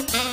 Bye.